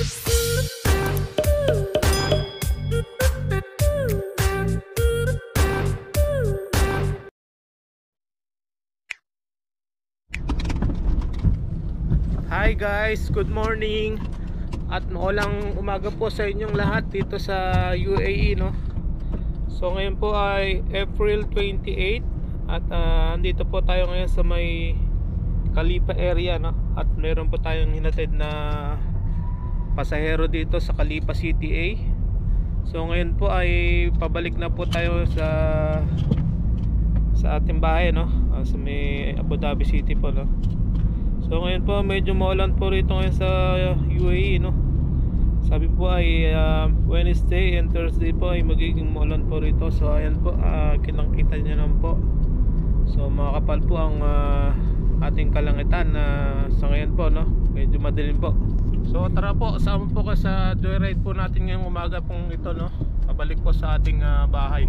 Hi guys, good morning. At maulang umaga po sa inyong lahat dito sa UAE no? So ngayon po ay April 28 At uh, andito po tayo ngayon sa may Kalipa area no? At meron po tayong hinatid na Pasahero dito sa Kalipa CTA So ngayon po ay pabalik na po tayo sa Sa ating bahay no uh, Sa may Abu Dhabi City po no So ngayon po medyo maulan po rito ngayon sa UAE no. Sabi po ay uh, Wednesday and Thursday po ay magiging maulan po rito. So ayan po uh, kitang-kita niyo naman po. So makakapal po ang uh, ating kalangitan na uh, sa ngayon po no. Medyo madilim po. So tara po, sama po ka sa joyride po natin ngayong umaga pong ito no. Pabalik po sa ating uh, bahay.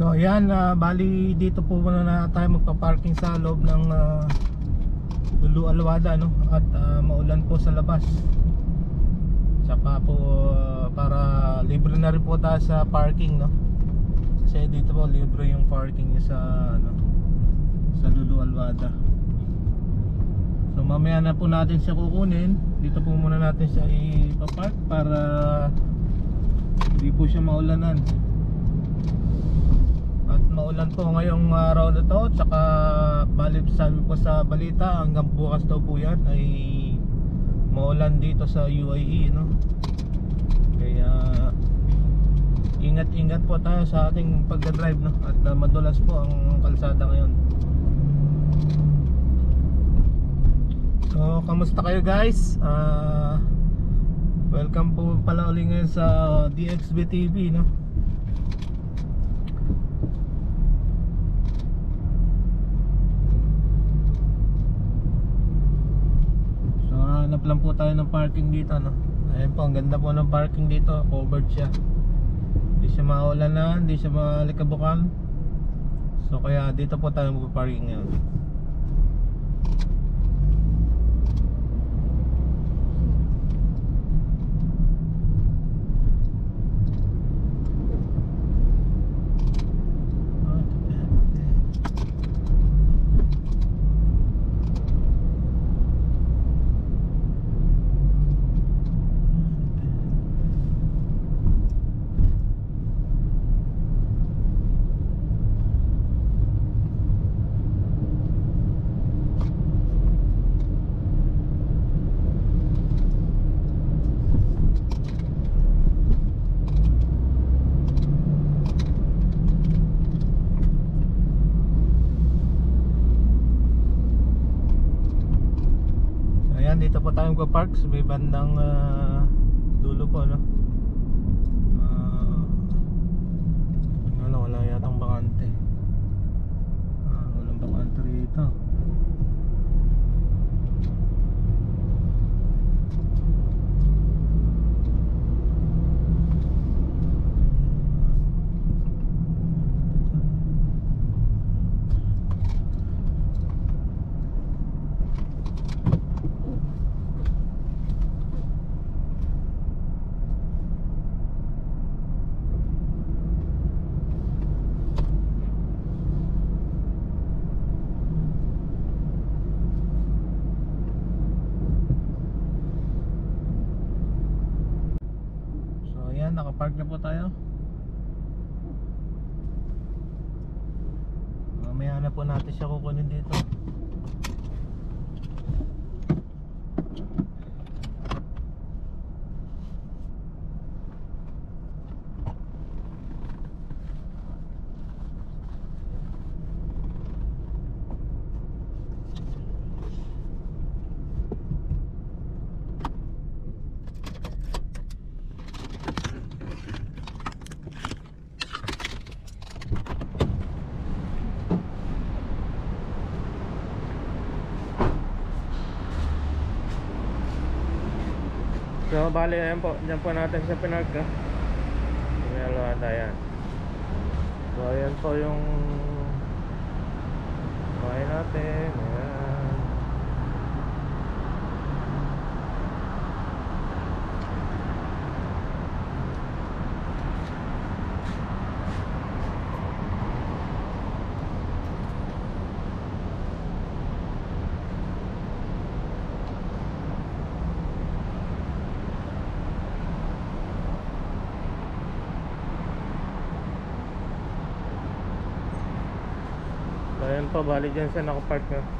So ayan, ah, bali dito po muna na tayo magpa-parking sa loob ng uh, Lulu Alwada no? At ah, maulan po sa labas Tsaka po ah, para libre na rin po tayo sa parking no? Kasi dito po libre yung parking niya sa ano, sa Lulu Alwada So mamaya na po natin siya kukunin Dito po muna natin siya ipapark para hindi po siya maulanan at maulan po ngayong araw na to Tsaka balik sabi po sa balita Hanggang bukas daw po yan Ay maulan dito sa UAE no? Kaya Ingat-ingat po tayo sa ating pagdadrive no? At uh, madulas po ang kalsada ngayon So kamusta kayo guys Ah, Welcome po pala uli ngayon sa DXB TV no? So hanap lang po tayo ng parking dito no. Ayun po, ang ganda po ng parking dito, covered siya. Hindi siya maulan na, hindi siya malikabukan. So kaya dito po tayo magpa-parking ngayon. Ayan, tayo magpa-park sa may bandang ah, dulo po, no? Nakapark na po tayo. Mamaya na po natin siya kukunin dito. So bali ayan po, dyan po natin sa pinark ha. Pinalawan yan. So ayan po yung bahay natin. Ayan. So ayan po, bali dyan siya nakapark na.